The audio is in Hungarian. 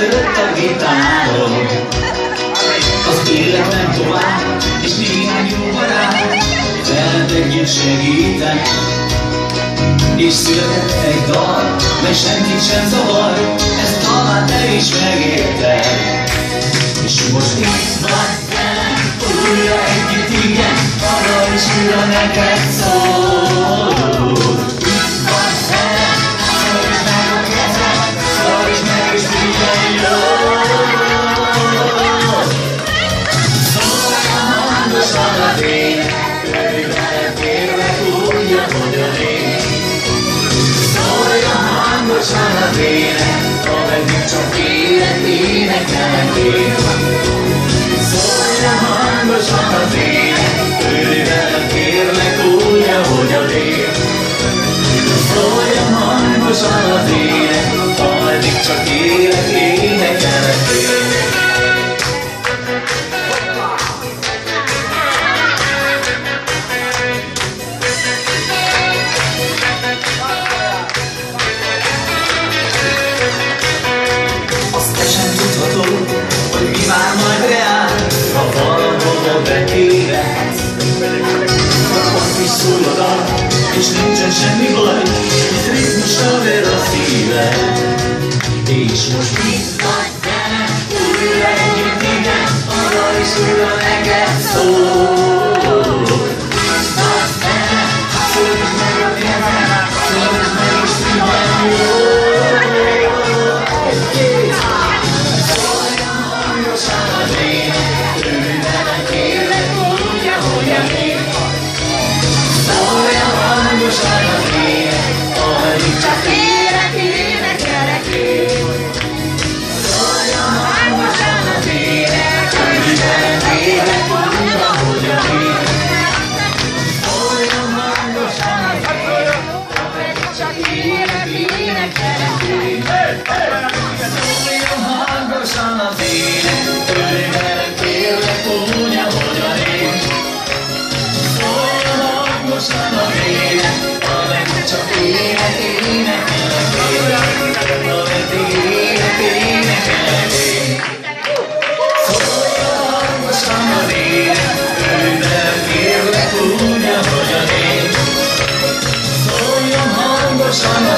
között a gitárok Az életem tovább, és néhány jó barát Veled együtt segítek és született egy dal, mely senkit sem zavar, ezt talán te is megérted. És most itt vagy velem, újra együtt igen, arra is újra neked szól. Az ének, örülj velem, kérlek, újja, hogy a lét. Szóljon hangosan az ének, ameddig csak élet énekelek én. Szól a és nincsen semmi baj, hisz ritmussal ver a szíved. És most itt vagy velem, újra együtt igen, arra is újra neked szól. just goes on.